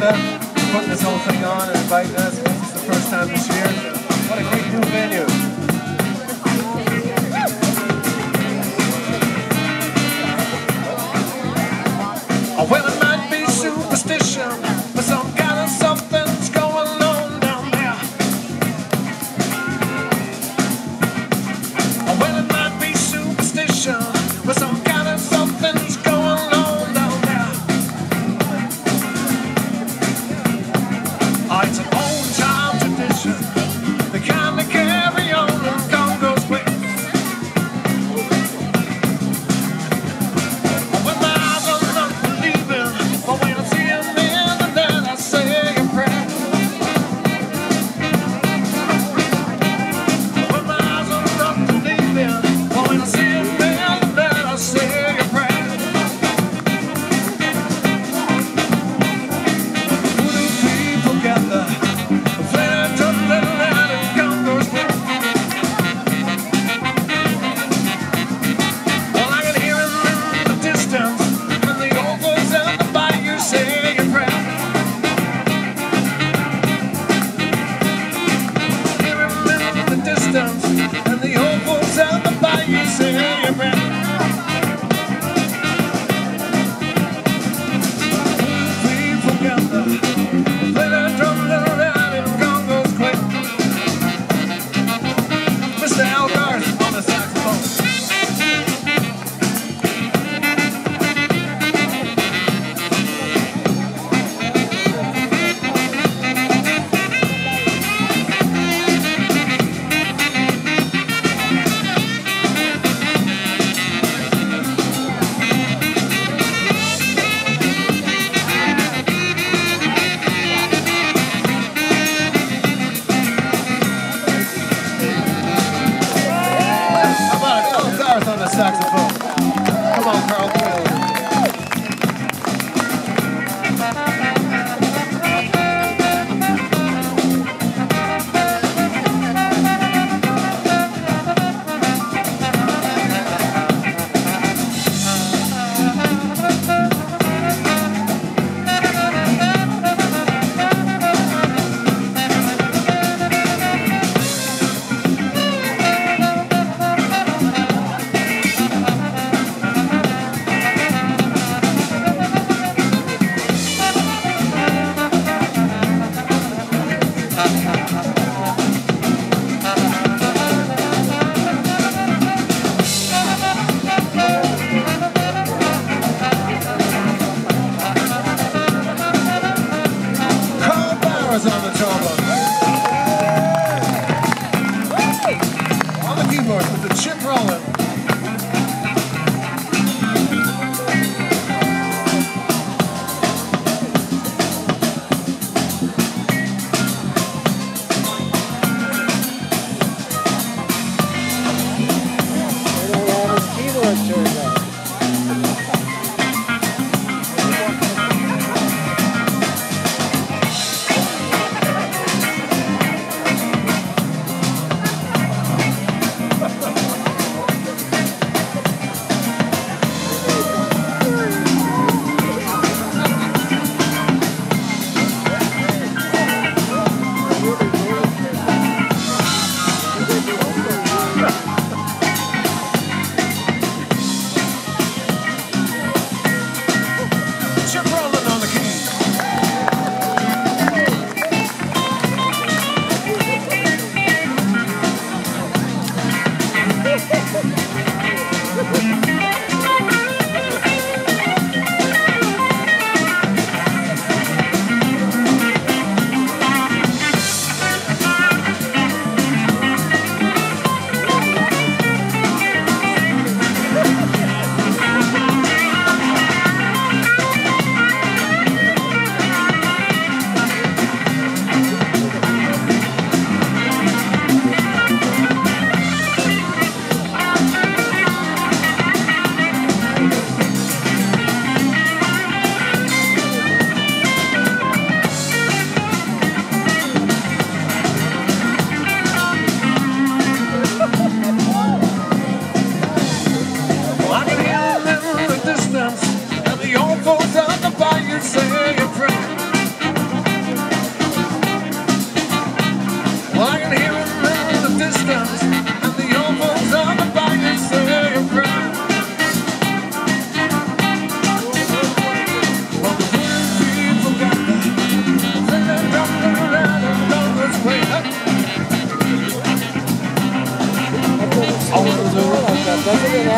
For putting this whole thing on and inviting us. This is the first time this year. What a great new venue. Well, it might be superstition. distance.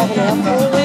have an apple.